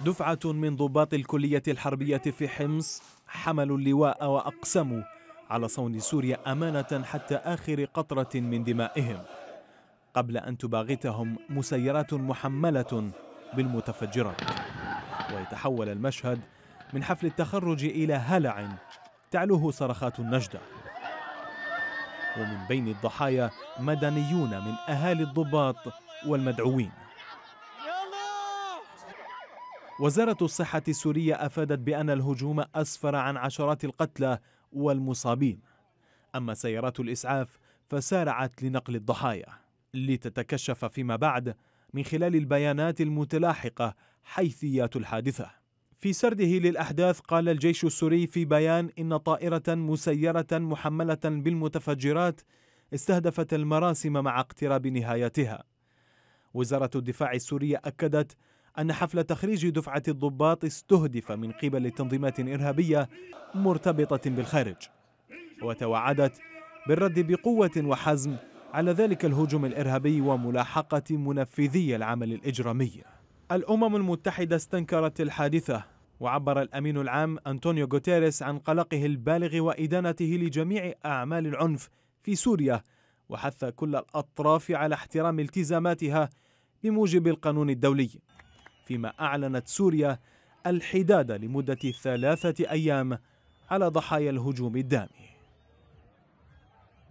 دفعة من ضباط الكلية الحربية في حمص حملوا اللواء وأقسموا على صون سوريا أمانة حتى آخر قطرة من دمائهم. قبل أن تباغتهم مسيرات محملة بالمتفجرات. ويتحول المشهد من حفل التخرج إلى هلع تعلوه صرخات النجدة ومن بين الضحايا مدنيون من أهالي الضباط والمدعوين. وزارة الصحة السورية أفادت بأن الهجوم أسفر عن عشرات القتلى والمصابين. أما سيارات الإسعاف فسارعت لنقل الضحايا. لتتكشف فيما بعد من خلال البيانات المتلاحقة حيثيات الحادثة. في سرده للأحداث قال الجيش السوري في بيان إن طائرة مسيرة محملة بالمتفجرات استهدفت المراسم مع اقتراب نهايتها وزارة الدفاع السورية أكدت أن حفل تخريج دفعة الضباط استهدف من قبل تنظيمات إرهابية مرتبطة بالخارج وتوعدت بالرد بقوة وحزم على ذلك الهجوم الإرهابي وملاحقة منفذي العمل الإجرامي. الأمم المتحدة استنكرت الحادثة وعبر الأمين العام أنطونيو غوتيريس عن قلقه البالغ وإدانته لجميع أعمال العنف في سوريا وحث كل الأطراف على احترام التزاماتها بموجب القانون الدولي. فيما أعلنت سوريا الحداد لمدة ثلاثة أيام على ضحايا الهجوم الدامي.